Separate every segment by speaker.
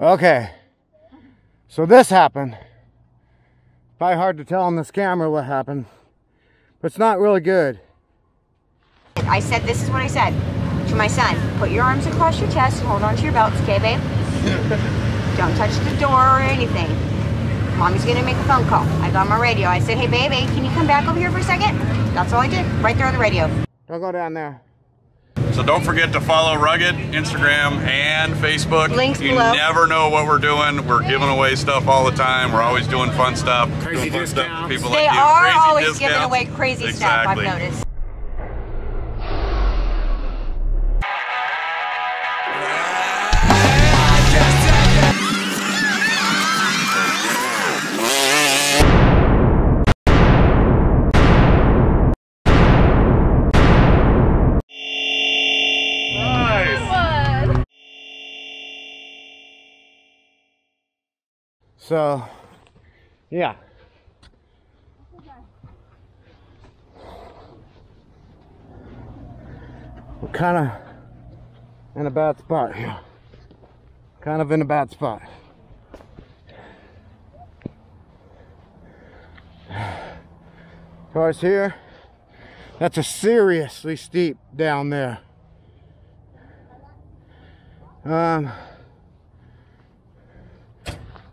Speaker 1: Okay. So this happened. Probably hard to tell on this camera what happened. But it's not really good.
Speaker 2: I said, this is what I said to my son. Put your arms across your chest and hold on to your belts, okay, babe? Don't touch the door or anything. Mommy's gonna make a phone call. I got my radio. I said, hey, baby, can you come back over here for a second? That's all I did, right there on the radio.
Speaker 1: Don't go down there.
Speaker 3: So don't forget to follow Rugged Instagram and Facebook.
Speaker 2: Links
Speaker 3: you
Speaker 2: below.
Speaker 3: never know what we're doing. We're giving away stuff all the time. We're always doing fun stuff.
Speaker 1: Crazy
Speaker 3: doing fun stuff for
Speaker 1: discounts.
Speaker 3: people
Speaker 2: They
Speaker 3: like you.
Speaker 2: are
Speaker 3: Crazy
Speaker 2: always giving away crazy
Speaker 3: exactly.
Speaker 2: stuff, I've noticed.
Speaker 1: So, yeah. We're kind of in a bad spot here. Kind of in a bad spot. Cars here. That's a seriously steep down there. Um,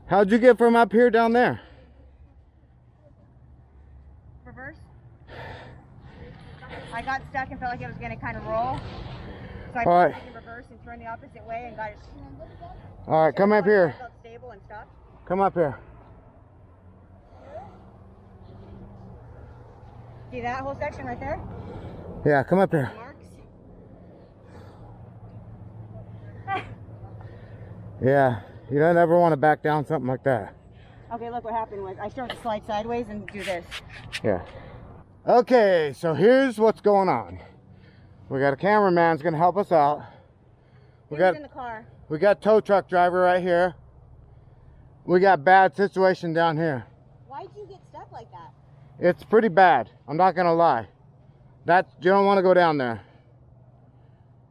Speaker 1: how'd you get from up here down there?
Speaker 2: Reverse. I got stuck and felt like it was gonna kind of roll. So I
Speaker 1: All right.
Speaker 2: put it in reverse and turned the opposite way and got it.
Speaker 1: All right, come up here.
Speaker 2: Stable and stopped.
Speaker 1: Come up here.
Speaker 2: See that whole section right there?
Speaker 1: Yeah, come up here. Yeah, you don't ever want to back down something like that.
Speaker 2: Okay, look what happened was I started to slide sideways and do this.
Speaker 1: Yeah. Okay, so here's what's going on. We got a cameraman's gonna help us out. We got
Speaker 2: in the car.
Speaker 1: we got tow truck driver right here. We got bad situation down here.
Speaker 2: Why'd you get stuck like that?
Speaker 1: It's pretty bad. I'm not gonna lie. That you don't want to go down there.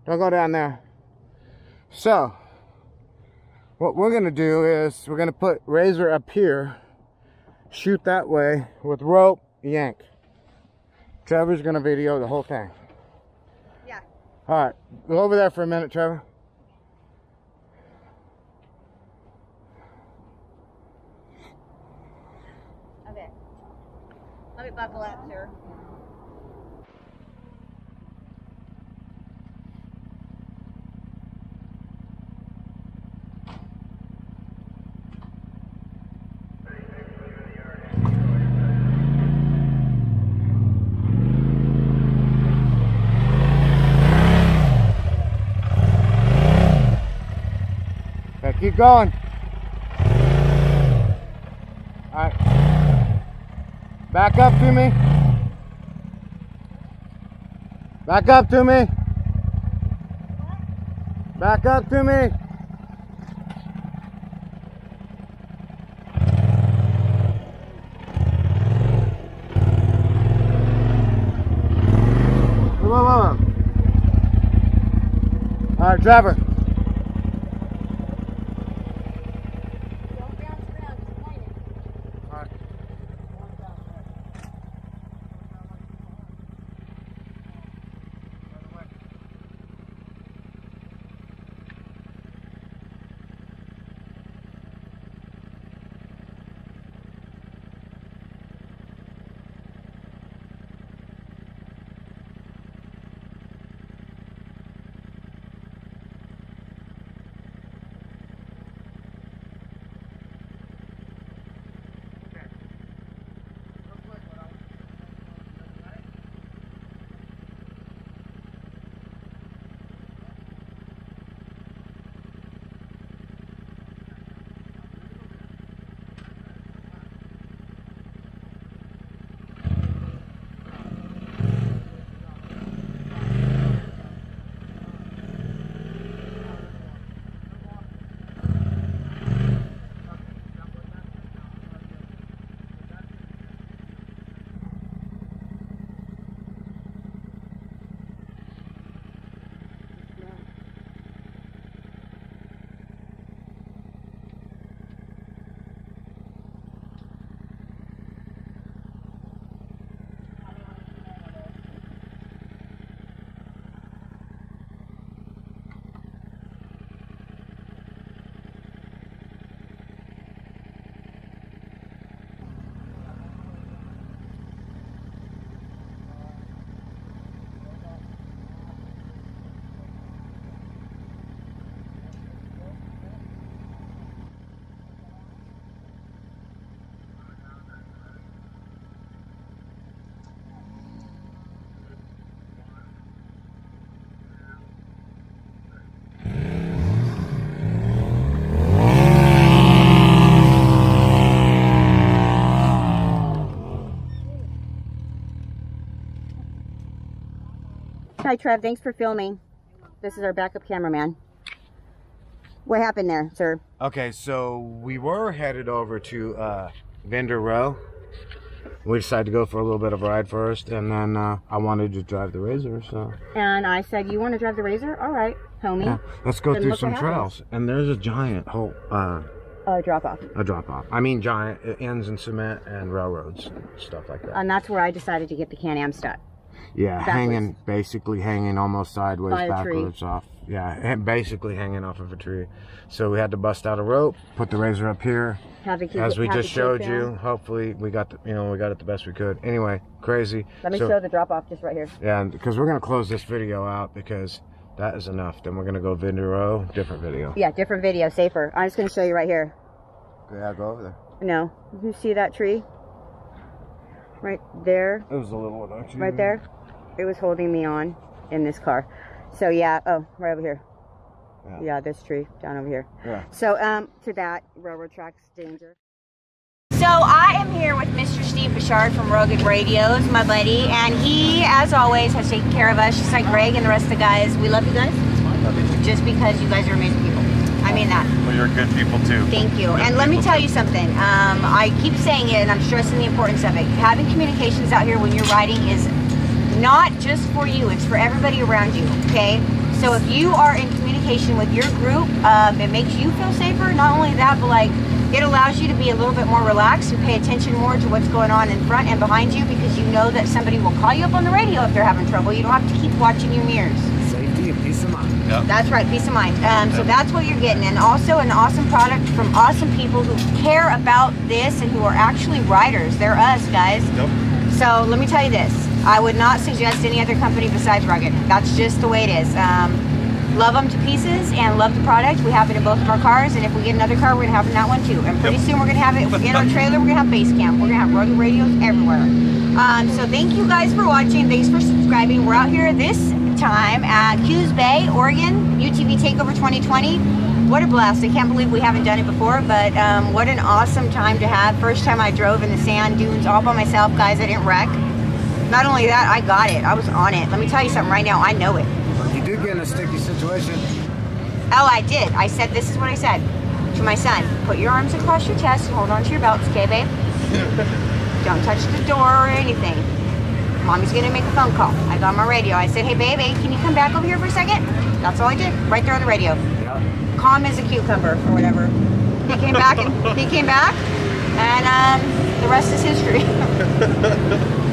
Speaker 1: Don't go down there. So, what we're gonna do is we're gonna put RZR up here, shoot that way with rope, yank. Trevor's gonna video the whole thing.
Speaker 2: Yeah.
Speaker 1: All right, go over there for a minute, Trevor.
Speaker 2: Okay. Let me buckle up, sir.
Speaker 1: Okay, keep going. All right. Back up to me. Back up to me. Back up to me. Whoa, whoa, whoa. All right, Trevor.
Speaker 2: Hi, Trev. Thanks for filming. This is our backup cameraman. What happened there, sir?
Speaker 1: Okay, so we were headed over to uh, Vendor Row. We decided to go for a little bit of a ride first, and then uh, I wanted to drive the RZR, so
Speaker 2: And I said, you want to drive the RZR? All right, homie.
Speaker 1: yeah, let's go
Speaker 2: Then
Speaker 1: through some trails. And there's a giant hole, uh,
Speaker 2: Uh, drop off.
Speaker 1: a drop off. I mean, giant. It ends in cement and railroads, and stuff like that.
Speaker 2: And that's where I decided to get the Can-Am stud.
Speaker 1: Yeah,
Speaker 2: backwards.
Speaker 1: hanging, basically hanging almost sideways,
Speaker 2: a tree.
Speaker 1: backwards off. Yeah, and basically hanging off of a tree. So we had to bust out a rope, put the RZR up here.
Speaker 2: Have the key,
Speaker 1: As we
Speaker 2: have
Speaker 1: just showed
Speaker 2: down.
Speaker 1: you, hopefully we got the, you know we got it the best we could. Anyway, crazy.
Speaker 2: Let me
Speaker 1: So-
Speaker 2: show the drop off just right here.
Speaker 1: Yeah, because we're gonna close this video out because that is enough. Then we're gonna go Vendor different video.
Speaker 2: Yeah, different video, safer. I'm just going to show you right here.
Speaker 1: Yeah, go over there.
Speaker 2: No, you see that tree? Right there,
Speaker 1: It was a little one, actually.
Speaker 2: right there. It was holding me on in this car. So yeah, oh, right over here.
Speaker 1: Yeah.
Speaker 2: Yeah, this tree down over here.
Speaker 1: Yeah.
Speaker 2: So um, to that railroad tracks danger. So I am here with Mr. Steve Bouchard from Rugged Radios, my buddy, and he, as always, has taken care of us, just like Greg and the rest of the guys. We love you guys, just because you guys are amazing people. Mean that.
Speaker 3: Well, you're good people too.
Speaker 2: Thank you. And let me tell you something. Um, I keep saying it, and I'm stressing the importance of it. Having communications out here when you're riding is not just for you; it's for everybody around you. Okay. So if you are in communication with your group, um, it makes you feel safer. Not only that, but like it allows you to be a little bit more relaxed and pay attention more to what's going on in front and behind you because you know that somebody will call you up on the radio if they're having trouble. You don't have to keep watching your mirrors.
Speaker 1: Safety and peace of mind.
Speaker 2: That's right, peace of mind. Um, so that's what you're getting, and also an awesome product from awesome people who care about this and who are actually riders. They're us, guys.
Speaker 3: Yep.
Speaker 2: So let me tell you this: I would not suggest any other company besides Rugged. That's just the way it is. Um, love them to pieces and love the product. We have it in both of our cars, and if we get another car, we're gonna have it in that one too. And pretty soon we're gonna have it in our trailer. We're gonna have base camp. We're gonna have Rugged radios everywhere. Um, so thank you guys for watching. Thanks for subscribing. We're out here this time at Coos Bay, Oregon, UTV Takeover 2020. What a blast. I can't believe we haven't done it before, but um, what an awesome time to have. First time I drove in the sand dunes all by myself, guys. I didn't wreck. Not only that, I got it. I was on it. Let me tell you something right now. I know it.
Speaker 1: You did get in a sticky situation.
Speaker 2: Oh, I did. I said, this is what I said to my son. Put your arms across your chest and hold on to your belts, okay, babe? Don't touch the door or anything. Mommy's gonna make a phone call. I got on my radio. I said, hey, baby, can you come back over here for a second? That's all I did, right there on the radio.
Speaker 1: Yeah.
Speaker 2: Calm as a cucumber or whatever. He came back and he came back, and um, the rest is history.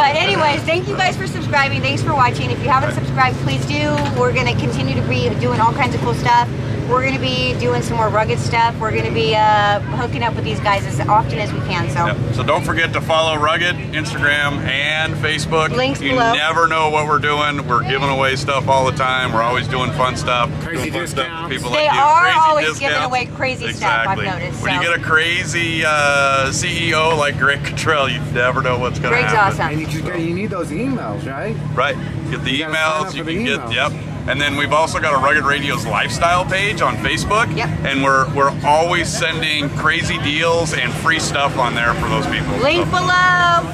Speaker 2: But anyways, thank you guys for subscribing. Thanks for watching. If you haven't subscribed, please do. We're gonna continue to be doing all kinds of cool stuff. We're gonna be doing some more rugged stuff. We're gonna be uh, hooking up with these guys as often as we can. So
Speaker 3: Yep. So don't forget to follow Rugged, Instagram, and Facebook.
Speaker 2: Links
Speaker 3: you
Speaker 2: below.
Speaker 3: never know what we're doing. We're giving away stuff all the time. We're always doing fun stuff.
Speaker 1: Crazy
Speaker 3: fun stuff
Speaker 1: discounts.
Speaker 3: for people
Speaker 2: They
Speaker 3: like you.
Speaker 2: are
Speaker 3: Crazy
Speaker 2: always
Speaker 3: discounts.
Speaker 2: giving away crazy stuff, I've
Speaker 3: exactly.
Speaker 2: noticed,
Speaker 3: When
Speaker 2: so.
Speaker 3: you get a crazy uh, CEO like Greg Cottrell, you never know what's going to
Speaker 2: Greg's
Speaker 3: happen.
Speaker 2: awesome.
Speaker 1: And you, just, you need those emails, right?
Speaker 3: Right. Get the
Speaker 1: You gotta sign up
Speaker 3: emails. You
Speaker 1: for the
Speaker 3: can get yep. And then we've also got a Rugged Radio's lifestyle page on Facebook.
Speaker 2: Yep.
Speaker 3: And we're we're always sending crazy deals and free stuff on there for those people.
Speaker 2: link
Speaker 3: So,
Speaker 2: below.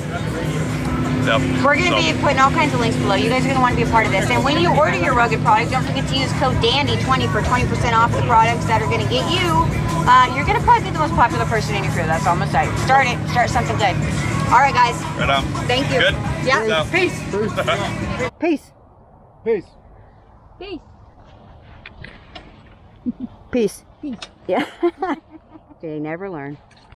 Speaker 3: yep.
Speaker 2: We're gonna
Speaker 3: So-
Speaker 2: be putting all kinds of links below. You guys are gonna want to be a part of this. And when you order your rugged product, don't forget to use code DANDI20 for 20% off the products that are gonna get you. Uh, you're gonna probably be the most popular person in your crew. That's all I'm gonna say. Start it. Start something good. All right, guys.
Speaker 3: Right on.
Speaker 2: Thank you.
Speaker 3: Good?
Speaker 2: Yeah.
Speaker 3: Yeah.
Speaker 2: Peace. Peace.
Speaker 1: Peace.
Speaker 2: Peace. Peace. Peace. Yeah. they never learn.